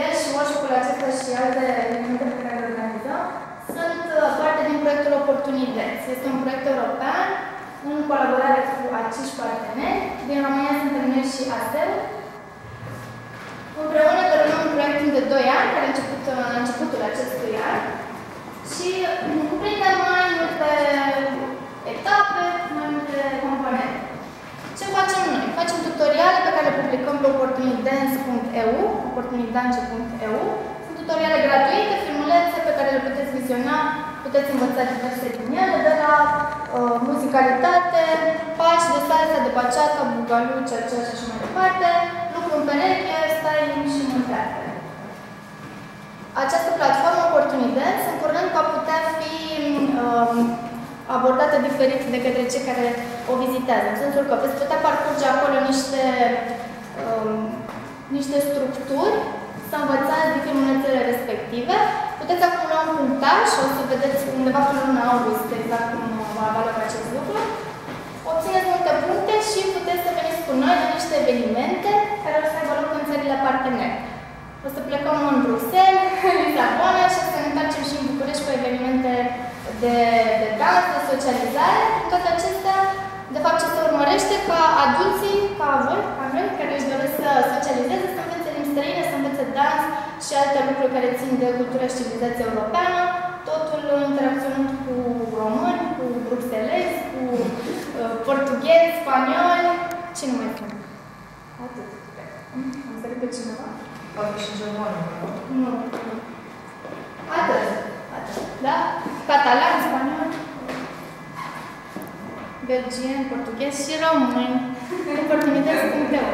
el și workshop-ul acesta și alte evenimente pe care le organizăm sunt uh, parte din proiectul Oportunități. Este un proiect european în colaborare cu acești parteneri. Din România suntem noi și ASEL. Împreună derulăm un proiect de 2 ani, care a început uh, la începutul acestui an și cuprinde mai multe etape, mai multe componente. Ce facem noi? Facem tutoriale pe care le publicăm pe oportunidance.eu, oportunidance.eu. Sunt tutoriale gratuite, filmulețe pe care le puteți viziona, puteți învăța diverse din ele, de la uh, muzicalitate, pași de salsa, de bachata, bugalu, ceea și așa mai departe, lucru în pereche, styling și multe altele. Această platformă Oportunidance, în curând va putea fi um, abordată diferit de către cei care o vizitează, în sensul că veți putea parcurge acolo niște, um, niște structuri, să învățați din filmulețele respective. Puteți acumula un punctaj, o să vedeți undeva până luna august exact cum va avea acest lucru. Obțineți multe puncte și puteți să veniți cu noi la niște evenimente care o să aibă loc în țările partenere. O să plecăm în Bruxelles, în Lisabona și o să ne întoarcem și în București cu evenimente de, de dans, de socializare. Toate acestea, de fapt, ce se urmărește ca adulții, ca voi, ca noi, care își doresc să socializeze, să învețe limbi străine, să învețe dans și alte lucruri care țin de cultura și civilizația europeană, totul interacționând cu români, cu bruxelezi, cu uh, portughezi, spanioli, ce nu mai sunt? Atât. Am să pe cineva? Poate și germană, nu? Nu. Atât. Atât. Da? Catalan, spaniol, belgien, portughez și români. Oportunități.eu